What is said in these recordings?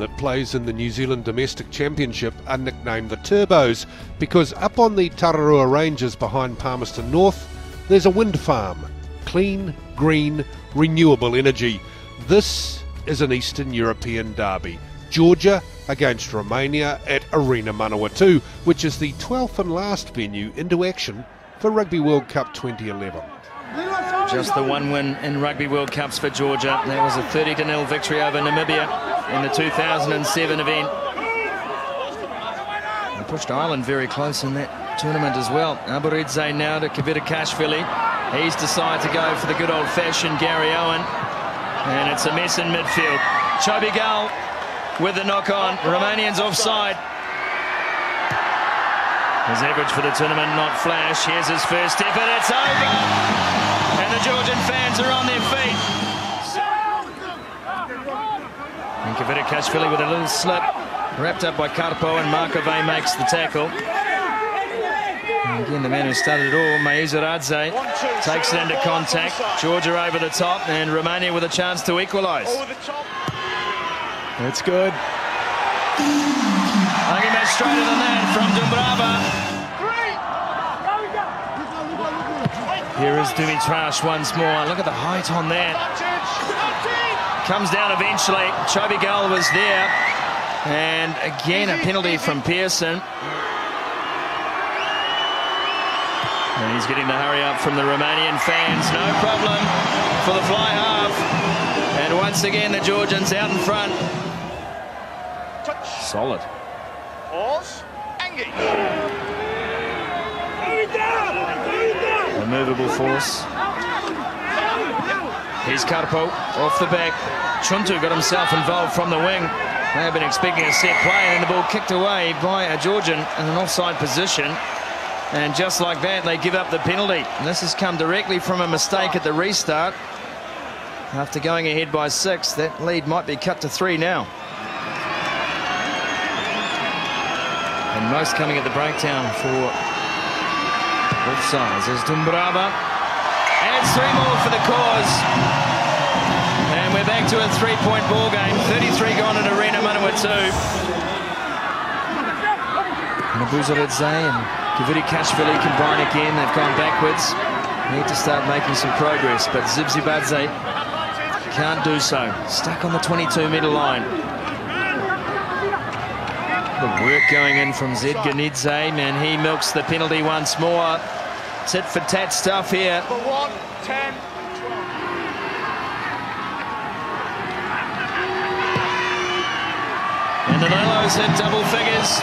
that plays in the New Zealand Domestic Championship are nicknamed the Turbos because up on the Tararua Ranges behind Palmerston North, there's a wind farm. Clean, green, renewable energy. This is an Eastern European derby. Georgia against Romania at Arena Manawatu, which is the 12th and last venue into action for Rugby World Cup 2011. Just the one win in Rugby World Cups for Georgia. That was a 30 0 victory over Namibia in the 2007 event. They pushed Ireland very close in that tournament as well. Abuseridze now to Kvirikashvili. He's decided to go for the good old-fashioned Garryowen. And it's a mess in midfield. Chobigal with the knock on. Romanians offside. His average for the tournament not flash. Here's his first and it's over. And the Georgian fans are on their feet. And Kashvili with a little slip. Wrapped up by Carpo and Macovei makes the tackle. And again, the man who started it all, Meizaradze, takes it into contact. Georgia over the top and Romania with a chance to equalise. It's good. I think much straighter than that from Dumbrava. Here is Dumitrash once more. Look at the height on that. Comes down eventually. Chobigal was there. And again, a penalty from Pearson. And he's getting the hurry up from the Romanian fans. No problem for the fly half. And once again, the Georgians out in front. Touch. Solid. A movable force. Here's Carpo off the back. Chuntu got himself involved from the wing. They have been expecting a set play and the ball kicked away by a Georgian in an offside position. And just like that, they give up the penalty. And this has come directly from a mistake at the restart. After going ahead by six, that lead might be cut to three now. And most coming at the breakdown for both sides. There's Dumbrava. Adds three more for the cause. And we're back to a three-point ball game. 33 gone at Arena Manawatu. Nabuzaradze and Kashvili combine again. They've gone backwards. Need to start making some progress, but Zibzibadze can't do so. Stuck on the 22 metre line. The work going in from Zedginidze, and he milks the penalty once more. Tit for tat stuff here. one, 10, And the Lelos hit double figures.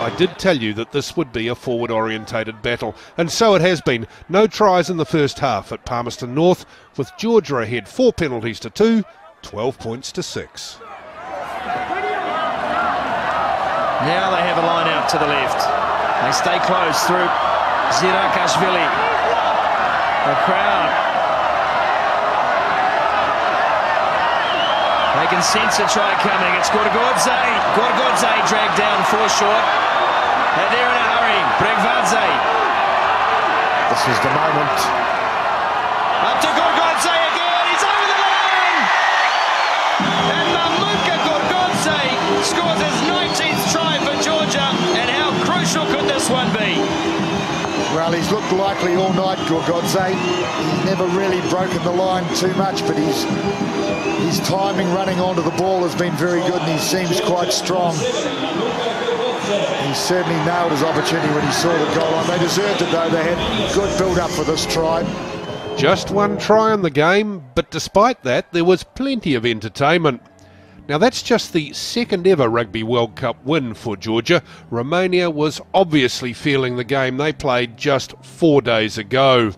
I did tell you that this would be a forward orientated battle, and so it has been. No tries in the first half at Palmerston North, with Georgia ahead four penalties to two, 12 points to six. Now they have a line out to the left. They stay close through Zirakashvili. The crowd. They can sense a try coming. It's Gorgodze. Gorgodze dragged down four short. And they're in a hurry. Bregvadze. This is the moment. Up to Gorgodze he's looked likely all night, Gorgodze. Eh? He's never really broken the line too much, but his, his timing running onto the ball has been very good and he seems quite strong. He certainly nailed his opportunity when he saw the goal line. They deserved it, though. They had good build-up for this try. Just one try in the game, but despite that, there was plenty of entertainment. Now, that's just the second ever Rugby World Cup win for Georgia. Romania was obviously feeling the game they played just four days ago.